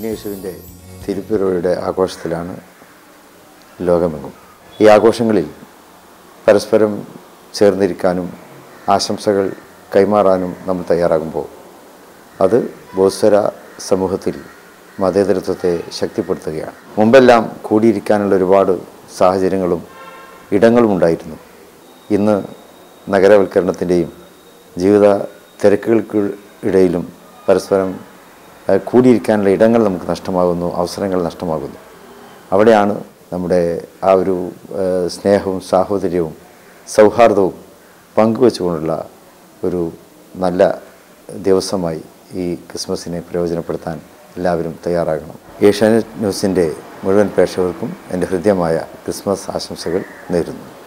ഉണ്ണിയേശുവിന്റെ തിരുപ്പിറവിയുടെ ആഘോഷത്തിലാണ് ലോകമെങ്ങും. ഈ ആഘോഷങ്ങളിൽ പരസ്പരം ചേർന്നിരിക്കാനും ആശംസകൾ കൈമാറാനും നമ്മൾ തയ്യാറാകുമ്പോൾ അത് ബോസ്വര സമൂഹത്തിൽ മതേതരത്വത്തെ ശക്തിപ്പെടുത്തുകയാണ്. മുമ്പെല്ലാം കൂടിയിരിക്കാനുള്ള ഒരുപാട് സാഹചര്യങ്ങളും ഇടങ്ങളും ഉണ്ടായിരുന്നു. ഇന്ന് നഗരവൽക്കരണത്തിന്റെയും ജീവിത തിരക്കുകൾക്ക് ഇടയിലും പരസ്പരം കൂടിയിരിക്കാനുള്ള ഇടങ്ങൾ നമുക്ക് നഷ്ടമാകുന്നു അവസരങ്ങൾ നഷ്ടമാകുന്നു. അവിടെയാണ് നമ്മുടെ ആ ഒരു സ്നേഹവും സാഹോദര്യവും സൗഹാർദ്ദവും പങ്കുവെച്ചുകൊണ്ടുള്ള ഒരു നല്ല ദിവസമായി ഈ ക്രിസ്മസിനെ പ്രയോജനപ്പെടുത്താൻ എല്ലാവരും തയ്യാറാകണം. ഏഷ്യാനെറ്റ് ന്യൂസിന്റെ മുഴുവൻ പ്രേക്ഷകർക്കും എന്റെ ഹൃദ്യമായ ക്രിസ്മസ് ആശംസകൾ നേരുന്നു.